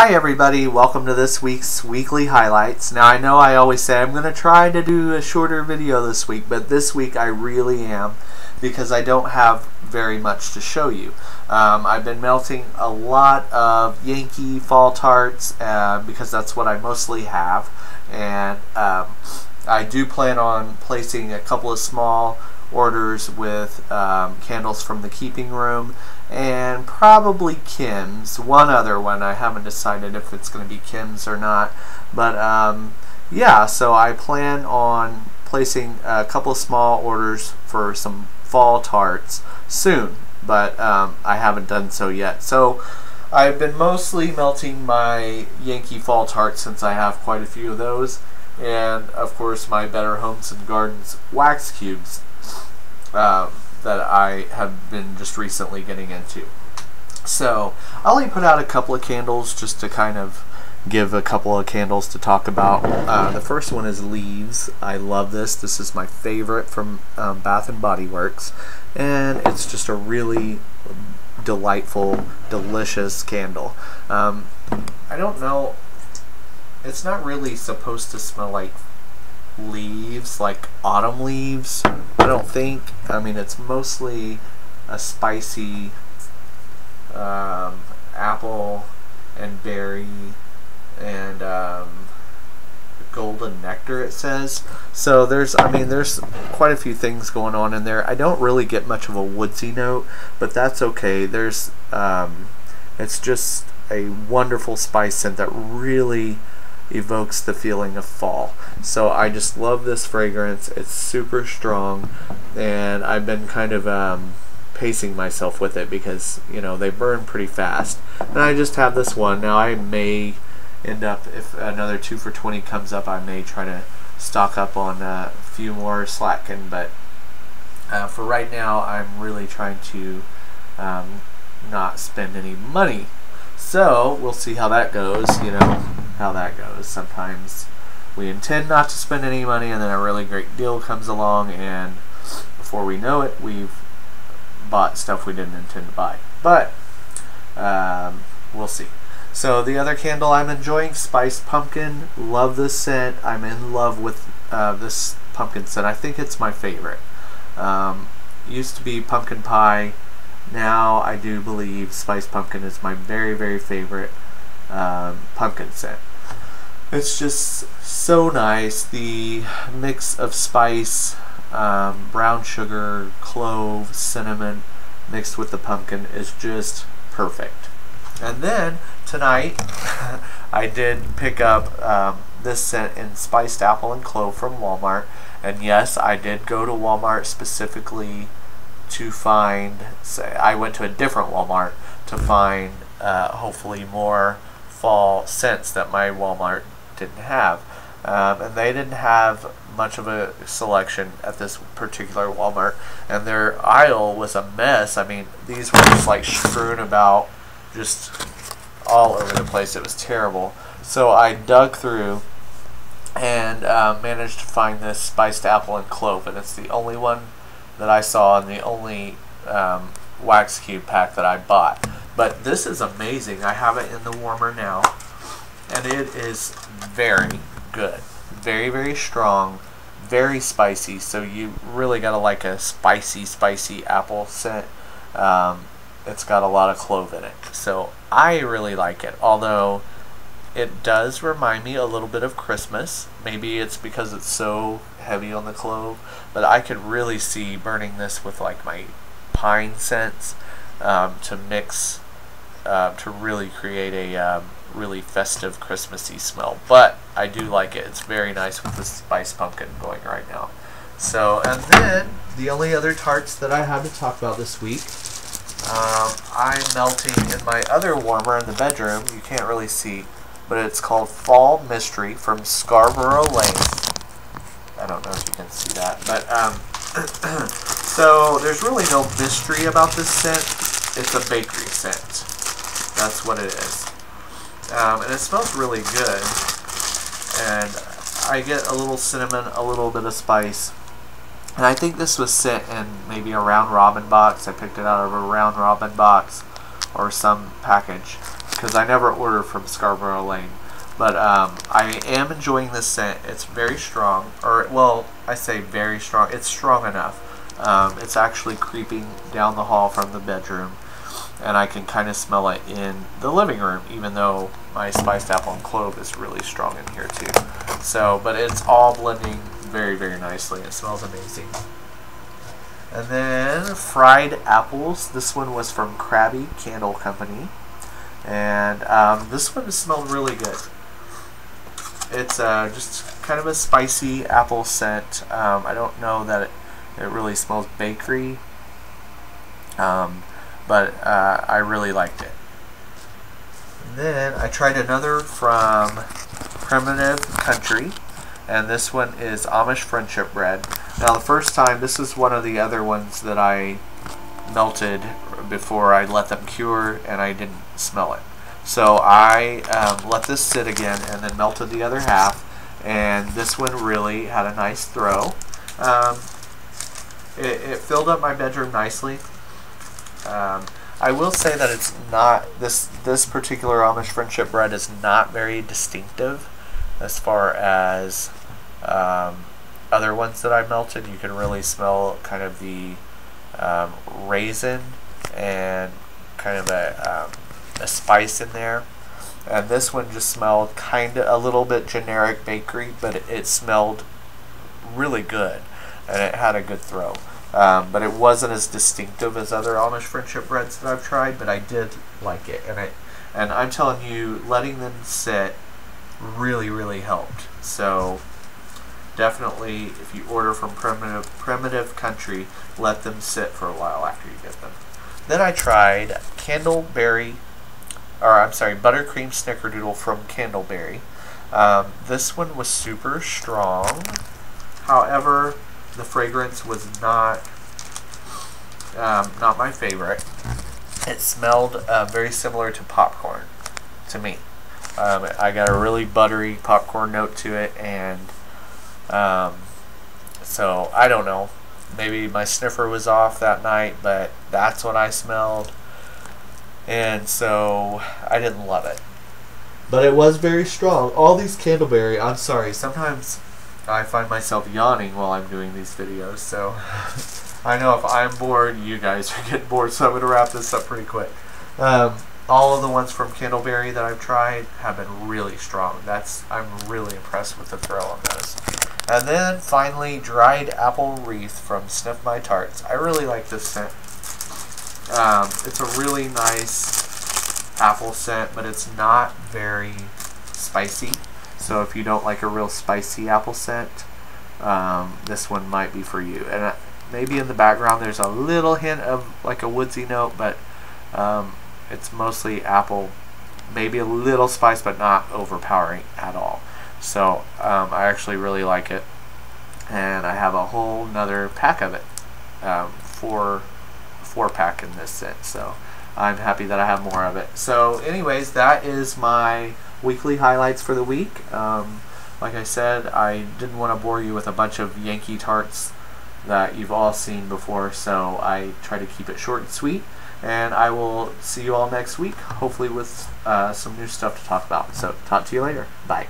Hi everybody, welcome to this week's weekly highlights. Now I know I always say I'm going to try to do a shorter video this week, but this week I really am because I don't have very much to show you. Um, I've been melting a lot of Yankee fall tarts uh, because that's what I mostly have and um, I do plan on placing a couple of small orders with um, candles from the keeping room and probably Kim's. One other one. I haven't decided if it's going to be Kim's or not. But um, yeah, so I plan on placing a couple small orders for some fall tarts soon, but um, I haven't done so yet. So I've been mostly melting my Yankee fall tarts since I have quite a few of those. And of course, my Better Homes and Gardens wax cubes. Um, that I have been just recently getting into. So I'll only put out a couple of candles just to kind of give a couple of candles to talk about. Uh, the first one is Leaves. I love this. This is my favorite from um, Bath and Body Works, and it's just a really delightful, delicious candle. Um, I don't know. It's not really supposed to smell like leaves, like autumn leaves. I don't think. I mean, it's mostly a spicy um, apple and berry and um, golden nectar it says. So there's I mean there's quite a few things going on in there. I don't really get much of a woodsy note but that's okay. There's um, it's just a wonderful spice scent that really evokes the feeling of fall. So I just love this fragrance. It's super strong, and I've been kind of um, pacing myself with it because you know they burn pretty fast. And I just have this one now. I may end up if another two for twenty comes up, I may try to stock up on a few more Slatkin, but uh, for right now, I'm really trying to um, not spend any money. So we'll see how that goes. You know how that goes. Sometimes we intend not to spend any money and then a really great deal comes along and before we know it we've bought stuff we didn't intend to buy. But um, we'll see. So the other candle I'm enjoying, Spiced Pumpkin. Love this scent. I'm in love with uh, this pumpkin scent. I think it's my favorite. Um, used to be pumpkin pie. Now I do believe Spiced Pumpkin is my very, very favorite um, pumpkin scent. It's just so nice. The mix of spice, um, brown sugar, clove, cinnamon mixed with the pumpkin is just perfect. And then tonight I did pick up um, this scent in spiced apple and clove from Walmart. And yes, I did go to Walmart specifically to find, say, I went to a different Walmart to find uh, hopefully more fall scents that my Walmart didn't have. Um, and they didn't have much of a selection at this particular Walmart. And their aisle was a mess. I mean, these were just like strewn about just all over the place. It was terrible. So I dug through and uh, managed to find this spiced apple and clove. And it's the only one that I saw and the only um, wax cube pack that I bought. But this is amazing. I have it in the warmer now and it is very good. Very, very strong, very spicy, so you really gotta like a spicy, spicy apple scent. Um, it's got a lot of clove in it, so I really like it, although it does remind me a little bit of Christmas. Maybe it's because it's so heavy on the clove, but I could really see burning this with like my pine scents um, to mix, uh, to really create a um, really festive Christmassy smell. But I do like it. It's very nice with the spice pumpkin going right now. So, and then the only other tarts that I have to talk about this week, um, I'm melting in my other warmer in the bedroom. You can't really see, but it's called Fall Mystery from Scarborough Lane. I don't know if you can see that, but um, so there's really no mystery about this scent. It's a bakery scent. That's what it is. Um, and it smells really good. And I get a little cinnamon, a little bit of spice. And I think this was sent in maybe a round robin box. I picked it out of a round robin box or some package. because I never order from Scarborough Lane. But um, I am enjoying this scent. It's very strong, or well, I say very strong. It's strong enough. Um, it's actually creeping down the hall from the bedroom, and I can kind of smell it in the living room, even though my spiced apple and clove is really strong in here too. So, but it's all blending very, very nicely. It smells amazing. And then fried apples. This one was from Krabby Candle Company. And um, this one smelled really good. It's uh, just kind of a spicy apple scent. Um, I don't know that it, it really smells bakery, um, but uh, I really liked it. And then I tried another from Primitive Country, and this one is Amish Friendship Bread. Now the first time, this is one of the other ones that I melted before I let them cure and I didn't smell it. So I um, let this sit again and then melted the other half and this one really had a nice throw. Um, it, it, filled up my bedroom nicely. Um, I will say that it's not this this particular Amish friendship bread is not very distinctive as far as um, other ones that I melted. You can really smell kind of the um, raisin and kind of a, um, a spice in there. And this one just smelled kind of a little bit generic bakery, but it, it, smelled really good and it had a good throw. Um, but it wasn't as distinctive as other Amish friendship breads that I've tried, but I did like it. And I, and I'm telling you, letting them sit really, really helped. So definitely, if you order from Primitive, Primitive Country, let them sit for a while after you get them. Then I tried Candleberry, or I'm sorry, Buttercream Snickerdoodle from Candleberry. Um, this one was super strong. However, the fragrance was not um, not my favorite. It smelled uh, very similar to popcorn to me. Um, I got a really buttery popcorn note to it, and um, so I don't know. Maybe my sniffer was off that night, but that's what I smelled. And so I didn't love it. But it was very strong. All these Candleberry, I'm sorry, sometimes I find myself yawning while I'm doing these videos, so I know if I'm bored, you guys are getting bored, so I'm going to wrap this up pretty quick. Um, all of the ones from Candleberry that I've tried have been really strong. That's I'm really impressed with the throw on those. And then finally, dried apple wreath from Sniff My Tarts. I really like this scent. Um, it's a really nice apple scent, but it's not very spicy. So if you don't like a real spicy apple scent, um, this one might be for you. And uh, maybe in the background there's a little hint of like a woodsy note, but um, it's mostly apple, maybe a little spice, but not overpowering at all. So um, I actually really like it. And I have a whole nother pack of it. Um, four, four pack in this set. So I'm happy that I have more of it. So anyways, that is my weekly highlights for the week. Um, like I said, I didn't want to bore you with a bunch of Yankee tarts that you've all seen before, so I try to keep it short and sweet. And I will see you all next week, hopefully with uh, some new stuff to talk about. So talk to you later. Bye.